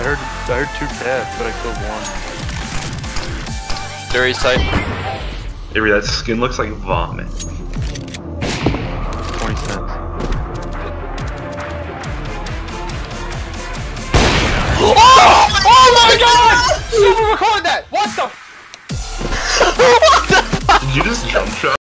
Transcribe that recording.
I heard I heard two cats, but I killed one. Dirty type. Avery, that skin looks like vomit. Twenty cents. Oh! Oh my god! Super record that! What the? what the Did you just jump shot?